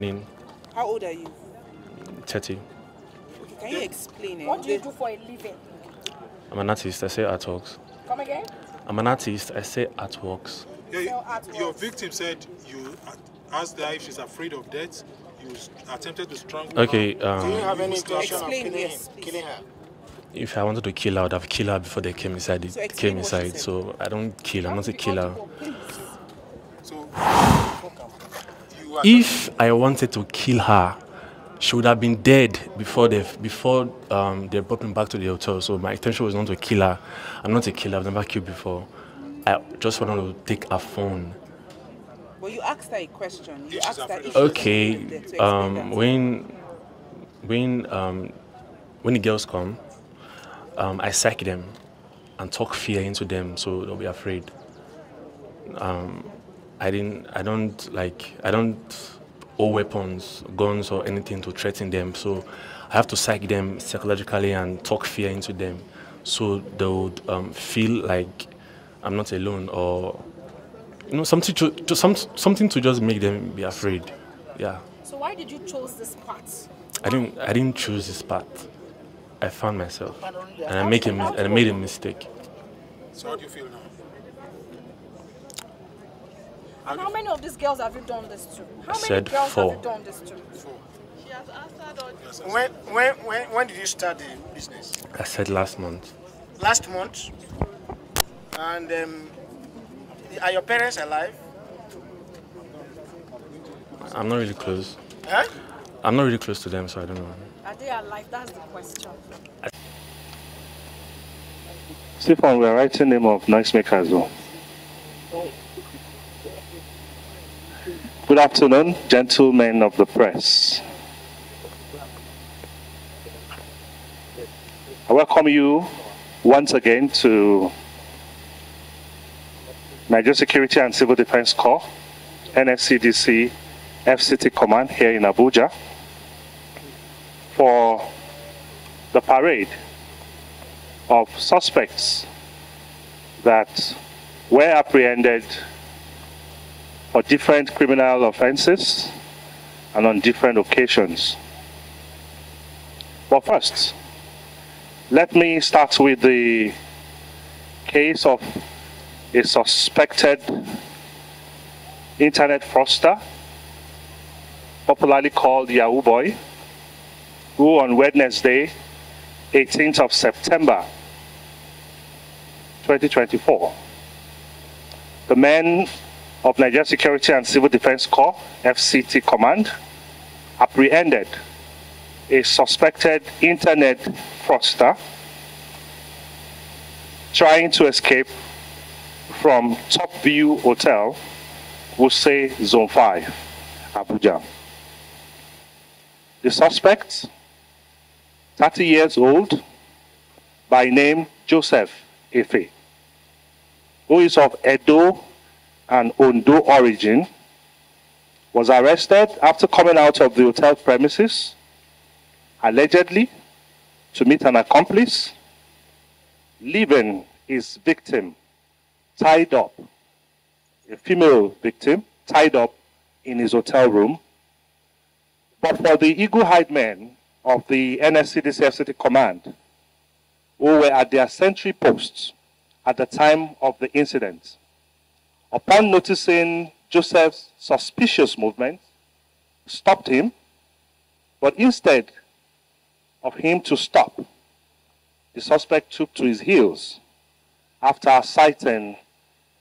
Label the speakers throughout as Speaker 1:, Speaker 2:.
Speaker 1: mean,
Speaker 2: How old are you?
Speaker 1: 30.
Speaker 2: Okay, can you explain it?
Speaker 3: What do you do for a living?
Speaker 1: I'm an artist. I say artworks.
Speaker 3: Come again?
Speaker 1: I'm an artist. I say artworks.
Speaker 4: Yeah,
Speaker 3: artworks.
Speaker 4: your victim said you asked her if she's afraid of death. You attempted to strangle
Speaker 1: Okay,
Speaker 4: her.
Speaker 1: um,
Speaker 5: Do you have any
Speaker 4: stabbed
Speaker 5: intention of killing,
Speaker 2: yes,
Speaker 5: him, killing her?
Speaker 1: If I wanted to kill her, I would have killed her before they came inside. They
Speaker 2: So
Speaker 1: came inside. So I don't kill. I'm not a killer.
Speaker 4: So you are
Speaker 1: If I wanted to kill her, she would have been dead before they before um, they brought me back to the hotel. So my intention was not to kill her. I'm not a killer. I've never killed before. I just wanted to take her phone.
Speaker 2: But you asked her a question. You asked her if
Speaker 4: of
Speaker 2: she was
Speaker 1: Okay.
Speaker 2: afraid of death, to explain
Speaker 1: Um, when when um, when the girls come, um, I psych them and talk fear into them so they'll be afraid. Um, I didn't. I don't like. I don't owe weapons, guns, or anything to threaten them. So I have to psych them psychologically and talk fear into them, so they would um, feel like I'm not alone, or you know, something to, to some, something to just make them be afraid. Yeah.
Speaker 3: So why did you choose this path?
Speaker 1: I didn't. I didn't choose this path. I found myself, and I make a, and I made a mistake.
Speaker 4: So how do you feel now?
Speaker 3: And how many of these girls have you done this to? How many
Speaker 1: said
Speaker 3: girls
Speaker 1: four.
Speaker 3: have you done this to? Four.
Speaker 5: He has answered When, when, when, when did you start the business?
Speaker 1: I said last month.
Speaker 5: Last month. And um, are your parents alive?
Speaker 1: I'm not really close.
Speaker 5: Huh?
Speaker 1: I'm not really close to them, so I don't know.
Speaker 3: Are they alive? That's the question.
Speaker 6: Stefan, we are writing the name of noisemaker as well. Good afternoon, gentlemen of the press. I welcome you once again to Nigeria Security and Civil Defense Corps, NSCDC, FCT Command here in Abuja for the parade of suspects that were apprehended for different criminal offenses and on different occasions. But first, let me start with the case of a suspected internet fraudster, popularly called Yahoo Boy, who on Wednesday, 18th of September 2024. The men of Nigeria Security and Civil Defense Corps, FCT Command, apprehended a suspected internet fraudster trying to escape from Top View Hotel, Wuse Zone 5, Abuja. The suspect 30 years old, by name Joseph Efe, who is of Edo and Ondo origin, was arrested after coming out of the hotel premises, allegedly to meet an accomplice, leaving his victim tied up, a female victim tied up in his hotel room. But for the Eagle Hide men of the NSCDC City Command, who were at their sentry posts at the time of the incident. Upon noticing Joseph's suspicious movement, stopped him, but instead of him to stop, the suspect took to his heels after sighting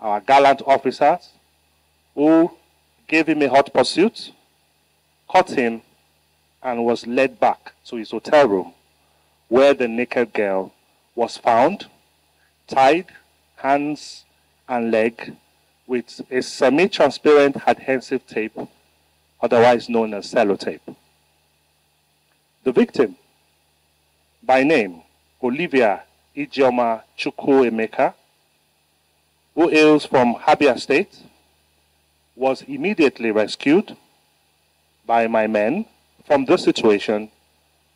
Speaker 6: our gallant officers who gave him a hot pursuit, caught him, and was led back to his hotel room where the naked girl was found, tied hands and leg with a semi-transparent adhesive tape, otherwise known as sellotape. The victim, by name Olivia Ijeoma Chukwuemeka, who hails from Abia State, was immediately rescued by my men from the situation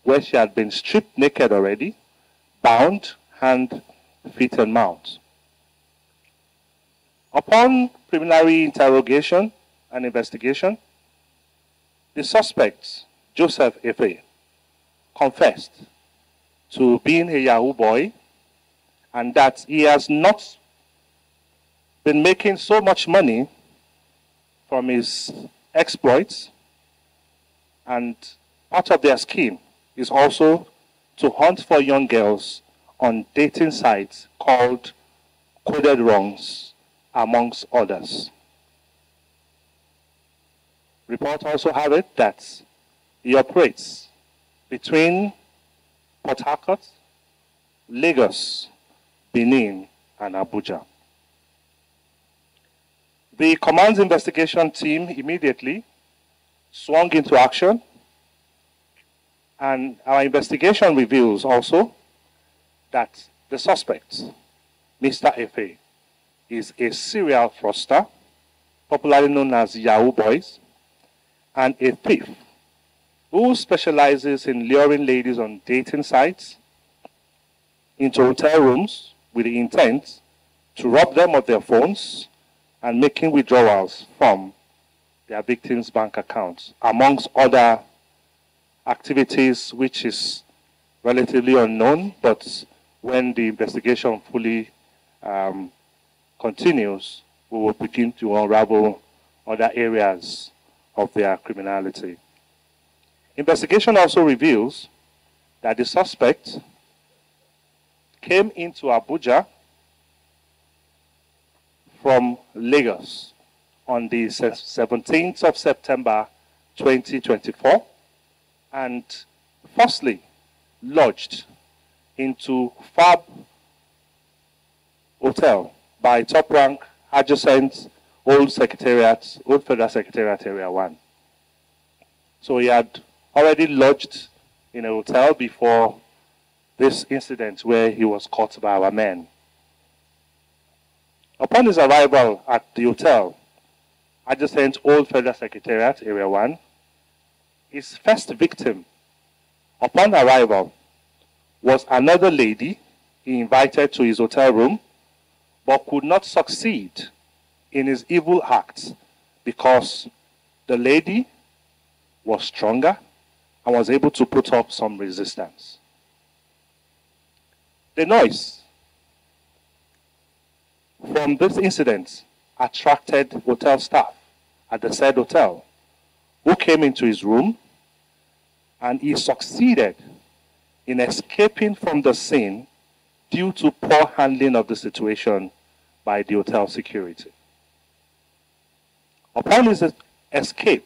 Speaker 6: where she had been stripped naked already, bound hand, feet, and mouth. Upon preliminary interrogation and investigation, The suspect, Joseph Efe, confessed to being a Yahoo boy and that he has not been making so much money from his exploits and part of their scheme is also to hunt for young girls on dating sites called Coded Wrongs, amongst others. Report also have it that he operates between Port Harcourt, Lagos, Benin, and Abuja. The command's investigation team immediately swung into action, and our investigation reveals also that the suspect, Mr. Efe, is a serial fraudster, popularly known as Yahoo Boys, and a thief who specializes in luring ladies on dating sites into hotel rooms with the intent to rob them of their phones and making withdrawals from their victims' bank accounts, amongst other activities which is relatively unknown, but when the investigation fully um, continues, we will begin to unravel other areas of their criminality. Investigation also reveals that the suspect came into Abuja from Lagos on the 17th of September 2024 and firstly lodged into Fab Hotel by top rank adjacent Old Secretariat, Old Federal Secretariat Area 1. So he had already lodged in a hotel before this incident where he was caught by our men. Upon his arrival at the hotel, adjacent Old Federal Secretariat, Area 1, his first victim, upon arrival, was another lady he invited to his hotel room, but could not succeed in his evil acts because the lady was stronger and was able to put up some resistance. The noise from this incident attracted hotel staff at the said hotel who came into his room and he succeeded in escaping from the scene due to poor handling of the situation by the hotel security. Upon his escape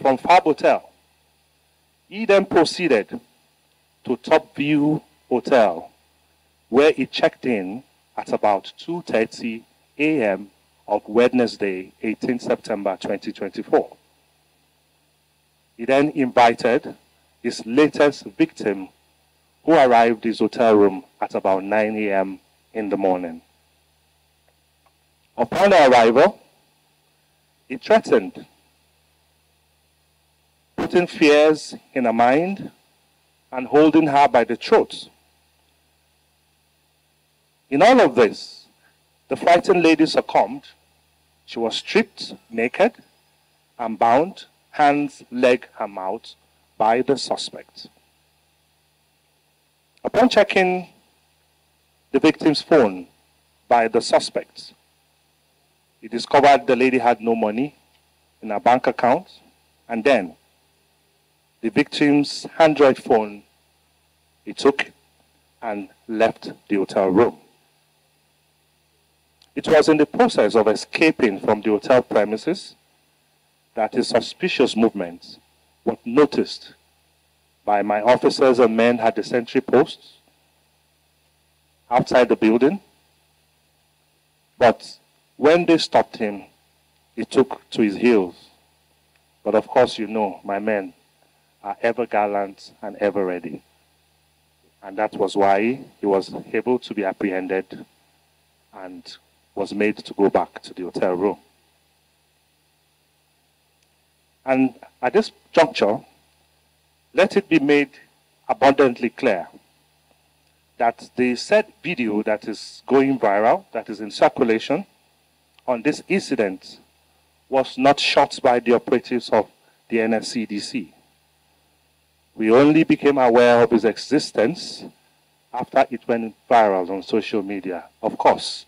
Speaker 6: from Fab Hotel, he then proceeded to Top View Hotel, where he checked in at about 2.30 a.m. of Wednesday, 18 September 2024. He then invited his latest victim, who arrived his hotel room at about 9 a.m. in the morning. Upon their arrival, he threatened, putting fears in her mind and holding her by the throat. In all of this, the frightened lady succumbed. She was stripped naked and bound, hands, leg, and mouth, by the suspect. Upon checking the victim's phone by the suspect, he discovered the lady had no money in her bank account, and then the victim's Android phone he took and left the hotel room. It was in the process of escaping from the hotel premises that his suspicious movements were noticed by my officers and men at the sentry posts outside the building. But when they stopped him, he took to his heels. But of course, you know, my men are ever gallant and ever ready. And that was why he was able to be apprehended and was made to go back to the hotel room. And at this juncture, let it be made abundantly clear that the said video that is going viral, that is in circulation on this incident, was not shot by the operatives of the NSCDC. We only became aware of his existence after it went viral on social media. Of course,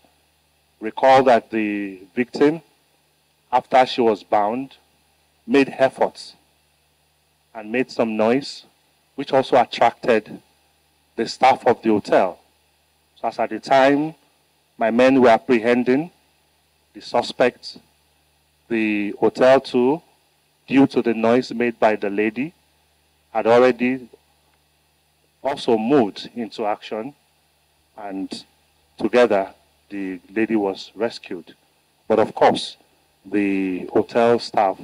Speaker 6: recall that the victim, after she was bound, made efforts and made some noise, which also attracted the staff of the hotel. So as at the time, my men were apprehending the suspect, the hotel too, due to the noise made by the lady, had already also moved into action and together the lady was rescued. But of course, the hotel staff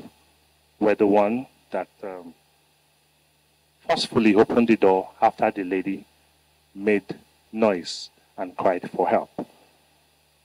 Speaker 6: were the one that um, forcefully opened the door after the lady made noise and cried for help.